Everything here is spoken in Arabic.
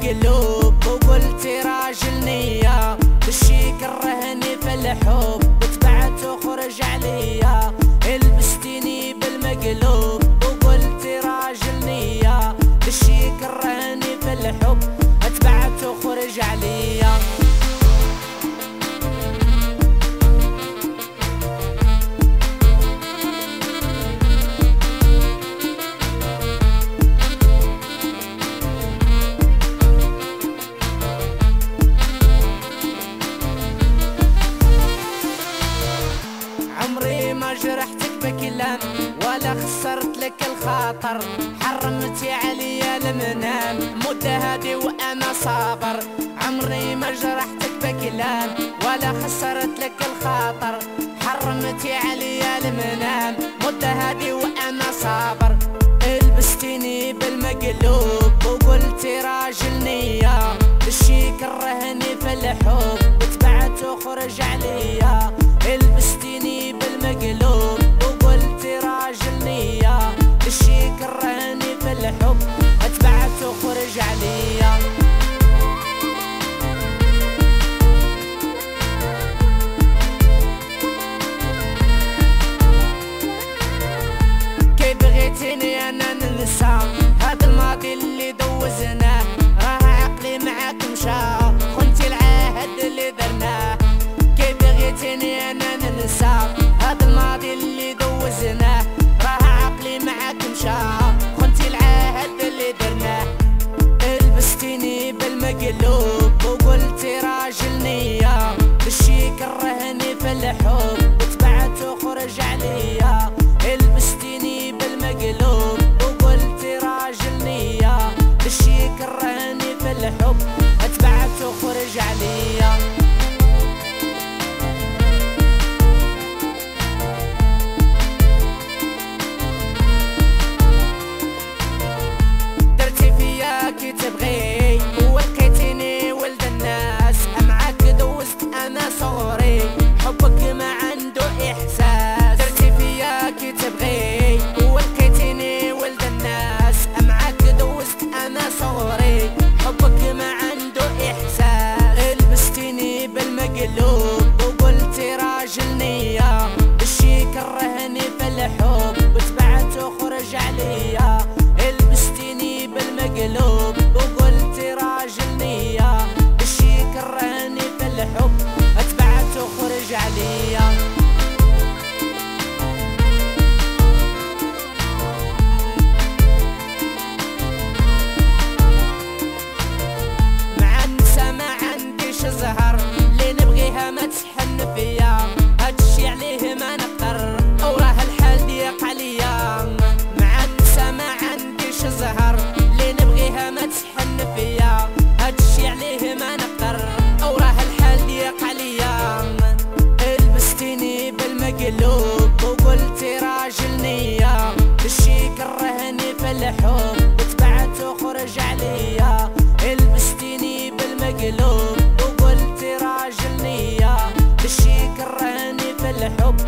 بالمقلوب وقلت راجل نية. بالشي كرهني في الحب وتبعت وخرج عليا. البستيني بالمقلوب وقلت راجل نية. بالشي كرهني في الحب اتبعت وخرج عليا. بكلام ولا خسرت لك الخاطر. حرمتي عليا المنام مدة هادي وأنا صابر. عمري ما جرحتك بكلام ولا خسرت لك الخاطر. حرمتي عليا المنام مدة هادي وأنا صابر. البستيني بالمقلوب وقلتي راجل نية الشي بغيتني أنا ننسى هذا الماضي اللي دوزناه. راه عقلي معاك مشى خنتي العهد اللي درناه. كيف بغيتني أنا ننسى هذا الماضي اللي دوزناه. راه عقلي معاك مشى بالمقلوب وقلتي راجل نية. الشي كرهني في الحب وتبعت وخرج عليا. فيا. هادشي عليه ما نقدر وراه الحال ضيق عليا لبستيني بالمقلوب وقلتي راجل نية الشي كرهني في الحب وتبعت وخرج عليا. لبستيني بالمقلوب وقلتي راجل الشي كرهني في الحب